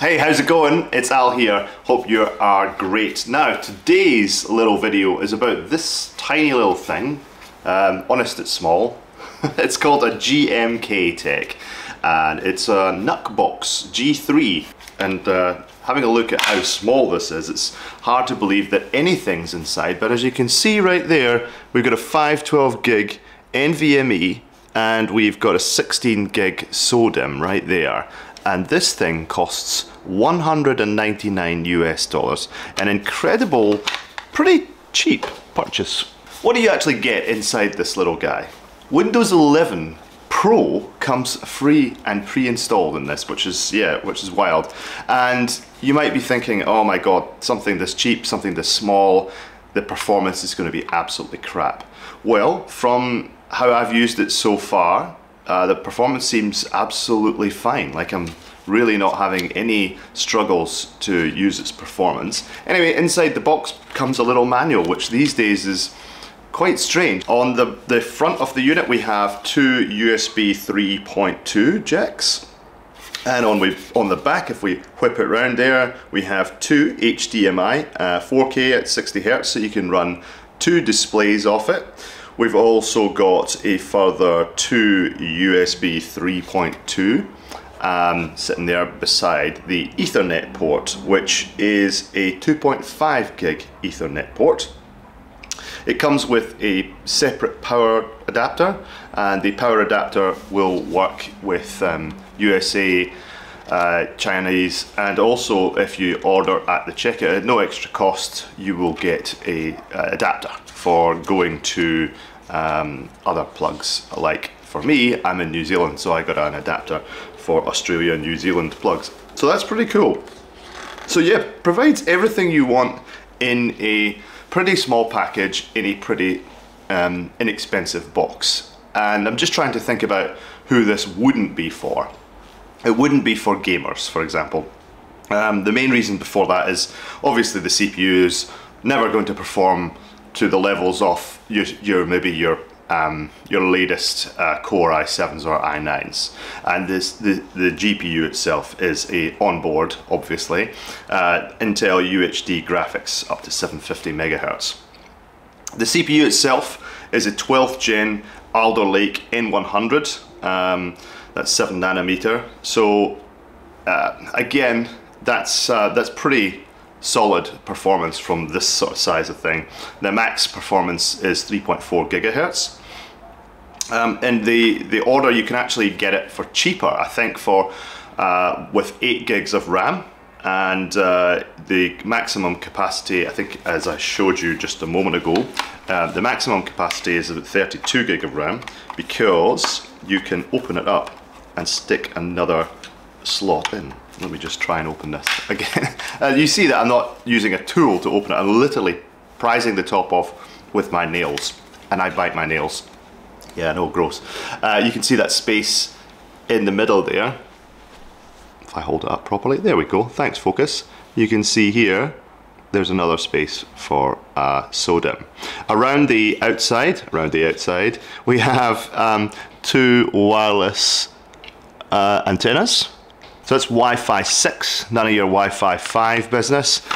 Hey, how's it going? It's Al here. Hope you are great. Now, today's little video is about this tiny little thing. Um, honest, it's small. it's called a GMKtec and it's a NucBox G3 and uh, having a look at how small this is, it's hard to believe that anything's inside, but as you can see right there, we've got a 512 gig NVMe and we've got a 16 gig SODIMM right there and this thing costs 199 US dollars. An incredible, pretty cheap purchase. What do you actually get inside this little guy? Windows 11 Pro comes free and pre-installed in this, which is, yeah, which is wild. And you might be thinking, oh my God, something this cheap, something this small, the performance is gonna be absolutely crap. Well, from how I've used it so far, uh, the performance seems absolutely fine. Like I'm really not having any struggles to use its performance. Anyway, inside the box comes a little manual, which these days is quite strange. On the, the front of the unit we have two USB 3.2 jacks. And on, we, on the back, if we whip it around there, we have two HDMI, uh, 4K at 60 Hertz, so you can run two displays off it. We've also got a further two USB 3.2 um, sitting there beside the Ethernet port, which is a 2.5 gig Ethernet port. It comes with a separate power adapter, and the power adapter will work with um, USA, uh, Chinese, and also if you order at the checkout at no extra cost, you will get a uh, adapter for going to um, other plugs. Like for me, I'm in New Zealand, so I got an adapter for Australia and New Zealand plugs. So that's pretty cool. So yeah, provides everything you want in a pretty small package in a pretty um, inexpensive box. And I'm just trying to think about who this wouldn't be for. It wouldn't be for gamers, for example. Um, the main reason before that is obviously the CPU is never going to perform to the levels of your, your maybe your um, your latest uh, Core i7s or i9s. And this the, the GPU itself is a onboard, obviously, uh, Intel UHD graphics up to 750 megahertz. The CPU itself is a 12th gen Alder Lake N100. Um, that's 7 nanometer. So uh, again, that's uh, that's pretty solid performance from this sort of size of thing. The max performance is 3.4 gigahertz. Um, and the, the order, you can actually get it for cheaper, I think for uh, with 8 gigs of RAM and uh, the maximum capacity, I think as I showed you just a moment ago, uh, the maximum capacity is about 32 gig of RAM because you can open it up and stick another slot in. Let me just try and open this again. uh, you see that I'm not using a tool to open it. I'm literally prizing the top off with my nails. And I bite my nails. Yeah, no, gross. Uh, you can see that space in the middle there. If I hold it up properly, there we go. Thanks, focus. You can see here, there's another space for uh. Around the outside, around the outside, we have um, two wireless uh, antennas so that's Wi-Fi 6, none of your Wi-Fi 5 business,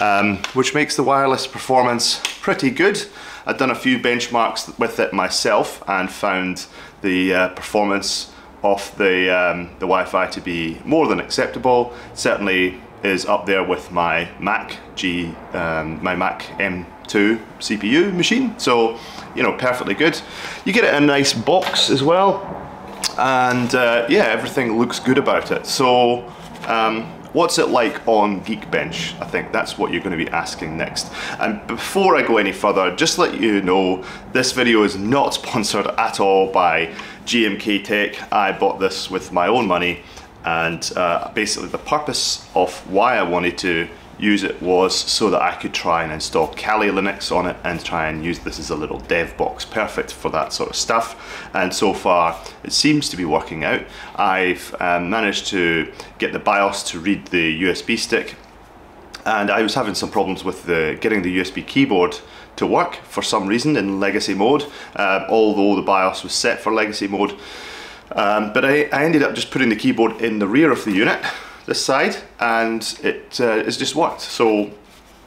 um, which makes the wireless performance pretty good. I've done a few benchmarks with it myself and found the uh, performance of the, um, the Wi-Fi to be more than acceptable. Certainly is up there with my Mac G, um, my Mac M2 CPU machine. So, you know, perfectly good. You get it in a nice box as well and uh, yeah, everything looks good about it. So, um, what's it like on Geekbench? I think that's what you're going to be asking next. And before I go any further, just let you know, this video is not sponsored at all by GMKtec. I bought this with my own money, and uh, basically the purpose of why I wanted to use it was so that I could try and install Kali Linux on it and try and use this as a little dev box. Perfect for that sort of stuff. And so far, it seems to be working out. I've um, managed to get the BIOS to read the USB stick and I was having some problems with the, getting the USB keyboard to work for some reason in legacy mode, uh, although the BIOS was set for legacy mode. Um, but I, I ended up just putting the keyboard in the rear of the unit this side and it uh, just worked. So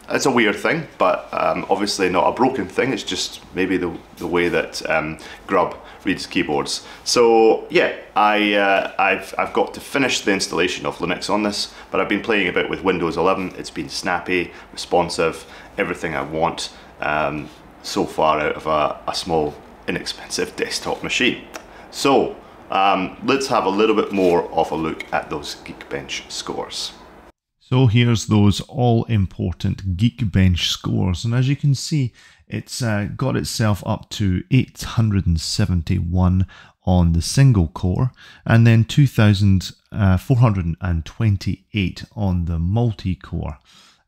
it's a weird thing, but um, obviously not a broken thing. It's just maybe the, the way that um, Grub reads keyboards. So yeah, I, uh, I've, I've got to finish the installation of Linux on this, but I've been playing a bit with Windows 11. It's been snappy, responsive, everything I want um, so far out of a, a small, inexpensive desktop machine. So um, let's have a little bit more of a look at those Geekbench scores. So here's those all important Geekbench scores. And as you can see, it's uh, got itself up to 871 on the single core and then 2428 uh, on the multi core.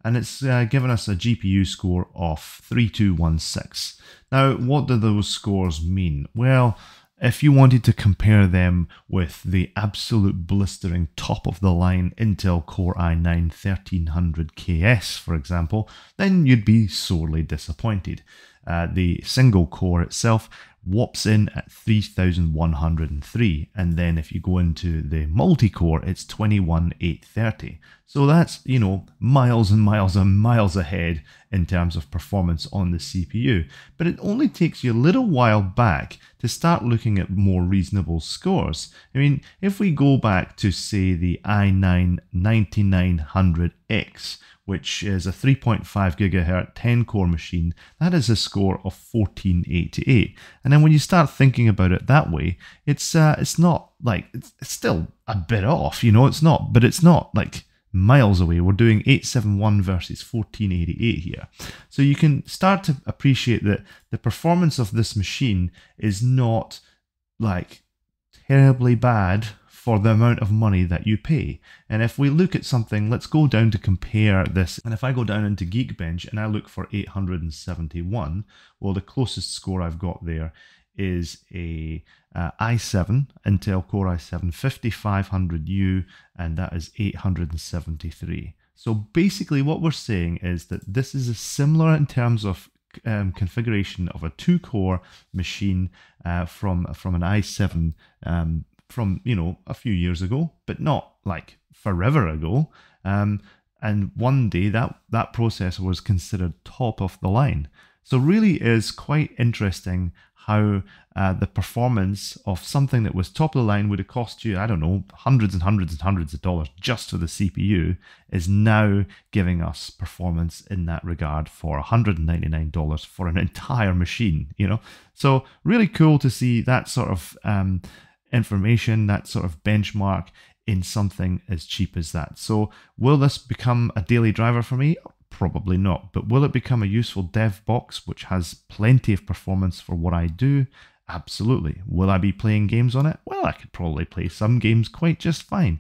And it's uh, given us a GPU score of 3216. Now, what do those scores mean? Well, if you wanted to compare them with the absolute blistering top of the line Intel Core i9 1300KS, for example, then you'd be sorely disappointed. Uh, the single core itself whops in at 3103 and then if you go into the multi-core it's 21830 so that's you know miles and miles and miles ahead in terms of performance on the CPU but it only takes you a little while back to start looking at more reasonable scores I mean if we go back to say the i9 9900X which is a 3.5 gigahertz 10 core machine, that is a score of 1488. And then when you start thinking about it that way, it's uh, it's not like it's, it's still a bit off, you know, it's not, but it's not like miles away. We're doing 871 versus 1488 here. So you can start to appreciate that the performance of this machine is not like terribly bad for the amount of money that you pay. And if we look at something, let's go down to compare this. And if I go down into Geekbench and I look for 871, well, the closest score I've got there is a uh, i7, Intel Core i7 5500U, and that is 873. So basically what we're saying is that this is a similar in terms of um, configuration of a two-core machine uh, from, from an i7 um, from you know a few years ago, but not like forever ago. Um, and one day that that processor was considered top of the line. So really is quite interesting how uh, the performance of something that was top of the line would have cost you, I don't know, hundreds and hundreds and hundreds of dollars just for the CPU is now giving us performance in that regard for $199 for an entire machine, you know? So really cool to see that sort of um, information, that sort of benchmark in something as cheap as that. So will this become a daily driver for me? Probably not. But will it become a useful dev box which has plenty of performance for what I do? Absolutely. Will I be playing games on it? Well, I could probably play some games quite just fine.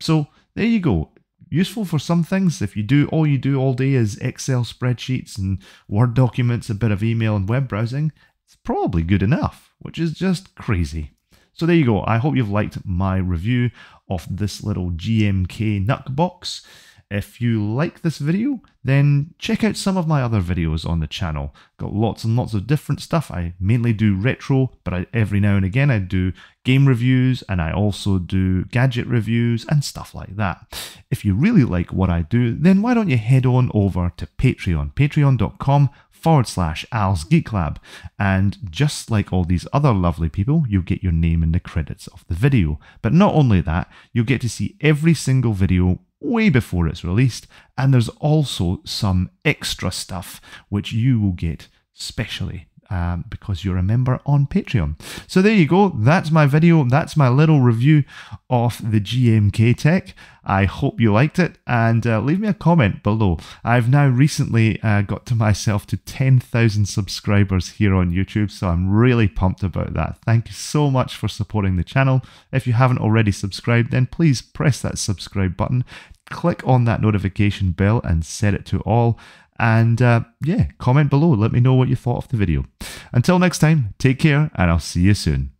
So there you go. Useful for some things. If you do all you do all day is Excel spreadsheets and Word documents, a bit of email and web browsing, it's probably good enough, which is just crazy. So there you go. I hope you've liked my review of this little GMK NUC box. If you like this video, then check out some of my other videos on the channel. Got lots and lots of different stuff. I mainly do retro, but I, every now and again I do game reviews and I also do gadget reviews and stuff like that. If you really like what I do, then why don't you head on over to Patreon, patreon.com forward slash Al's Geek Lab. And just like all these other lovely people, you'll get your name in the credits of the video. But not only that, you'll get to see every single video way before it's released, and there's also some extra stuff which you will get specially um, because you're a member on Patreon. So there you go. That's my video. That's my little review of the GMKtec. I hope you liked it and uh, leave me a comment below. I've now recently uh, got to myself to 10,000 subscribers here on YouTube, so I'm really pumped about that. Thank you so much for supporting the channel. If you haven't already subscribed, then please press that subscribe button, click on that notification bell and set it to all and uh, yeah, comment below. Let me know what you thought of the video. Until next time, take care and I'll see you soon.